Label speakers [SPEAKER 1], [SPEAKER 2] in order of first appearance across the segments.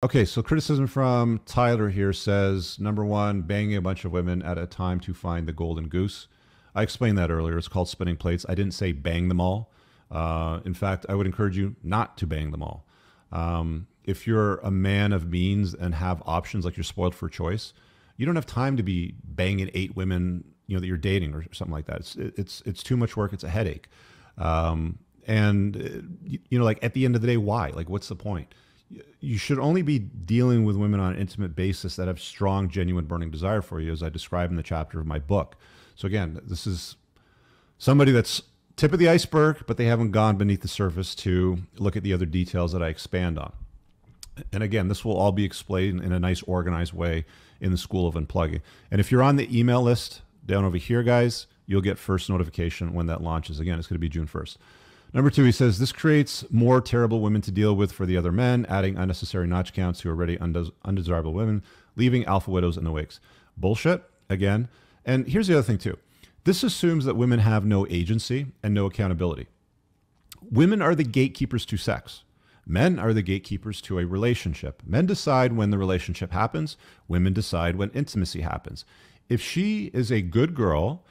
[SPEAKER 1] Okay, so criticism from Tyler here says number one, banging a bunch of women at a time to find the golden goose. I explained that earlier. It's called spinning plates. I didn't say bang them all. Uh, in fact, I would encourage you not to bang them all. Um, if you're a man of means and have options, like you're spoiled for choice, you don't have time to be banging eight women, you know, that you're dating or something like that. It's it's it's too much work. It's a headache. Um, and uh, you know, like at the end of the day, why? Like, what's the point? You should only be dealing with women on an intimate basis that have strong, genuine, burning desire for you, as I describe in the chapter of my book. So again, this is somebody that's tip of the iceberg, but they haven't gone beneath the surface to look at the other details that I expand on. And again, this will all be explained in a nice, organized way in the School of Unplugging. And if you're on the email list down over here, guys, you'll get first notification when that launches. Again, it's going to be June 1st. Number two, he says this creates more terrible women to deal with for the other men, adding unnecessary notch counts to already undes- undesirable women, leaving alpha widows in the wakes. Bullshit, again. And here's the other thing, too this assumes that women have no agency and no accountability. Women are the gatekeepers to sex. Men are the gatekeepers to a relationship. Men decide when the relationship happens, women decide when intimacy happens. If she is a good girl,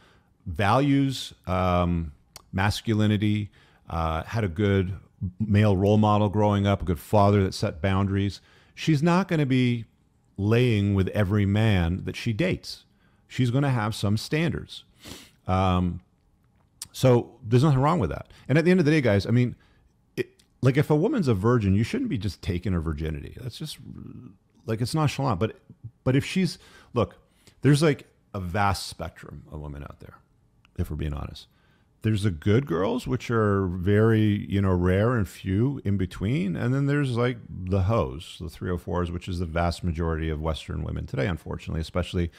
[SPEAKER 1] values um, masculinity, uh, had a good male role model growing up, a good father that set boundaries. She's not going to be laying with every man that she dates. She's going to have some standards. Um, so there's nothing wrong with that. And at the end of the day, guys, I mean, it, like if a woman's a virgin, you shouldn't be just taking her virginity. That's just like it's nonchalant. But but if she's look, there's like a vast spectrum of women out there, if we're being honest there's the good girls, which are very, you know, rare and few in between. And then there's like the hoes, the 304s, which is the vast majority of Western women today, unfortunately, especially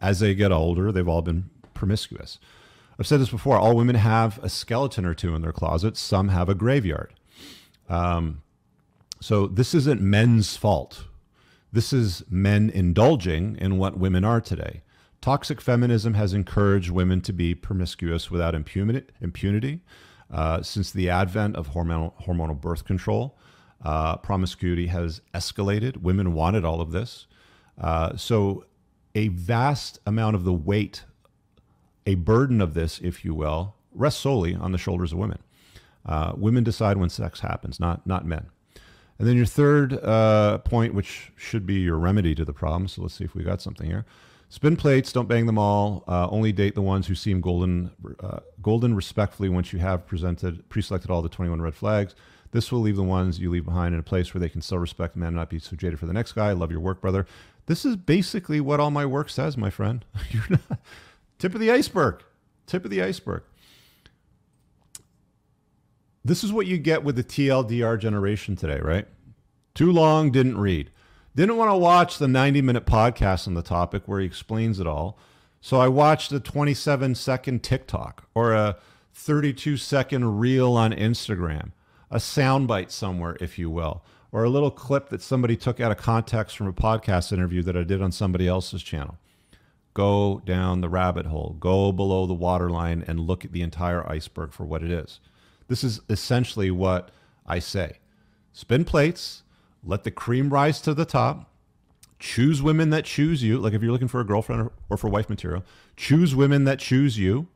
[SPEAKER 1] as they get older, they've all been promiscuous. I've said this before all women have a skeleton or two in their closet, some have a graveyard. Um, so this isn't men's fault. This is men indulging in what women are today. Toxic feminism has encouraged women to be promiscuous without impunity. Uh, since the advent of hormonal, hormonal birth control, uh, promiscuity has escalated. Women wanted all of this. Uh, so, a vast amount of the weight, a burden of this, if you will, rests solely on the shoulders of women. Uh, women decide when sex happens, not, not men. And then your third uh, point, which should be your remedy to the problem. So, let's see if we got something here. Spin plates, don't bang them all. Uh, only date the ones who seem golden, uh, golden respectfully once you have presented, pre-selected all the 21 red flags. This will leave the ones you leave behind in a place where they can still respect the man and not be so jaded for the next guy. Love your work, brother. This is basically what all my work says, my friend. You're not tip of the iceberg. Tip of the iceberg. This is what you get with the TLDR generation today, right? Too long, didn't read. Didn't want to watch the 90 minute podcast on the topic where he explains it all. So I watched a 27 second TikTok or a 32 second reel on Instagram, a soundbite somewhere, if you will, or a little clip that somebody took out of context from a podcast interview that I did on somebody else's channel. Go down the rabbit hole, go below the waterline, and look at the entire iceberg for what it is. This is essentially what I say spin plates let the cream rise to the top. Choose women that choose you. Like if you're looking for a girlfriend or for wife material, choose women that choose you.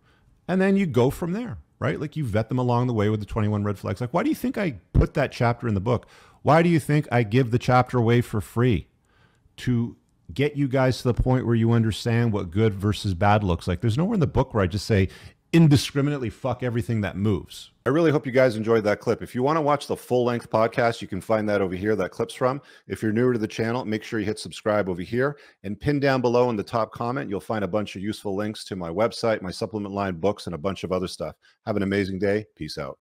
[SPEAKER 1] And then you go from there, right? Like you vet them along the way with the 21 red flags. Like, why do you think I put that chapter in the book? Why do you think I give the chapter away for free? To get you guys to the point where you understand what good versus bad looks like. There's nowhere in the book where I just say indiscriminately fuck everything that moves. I really hope you guys enjoyed that clip. If you want to watch the full length podcast, you can find that over here, that clip's from. If you're newer to the channel, make sure you hit subscribe over here and pin down below in the top comment. You'll find a bunch of useful links to my website, my supplement line books, and a bunch of other stuff. Have an amazing day. Peace out.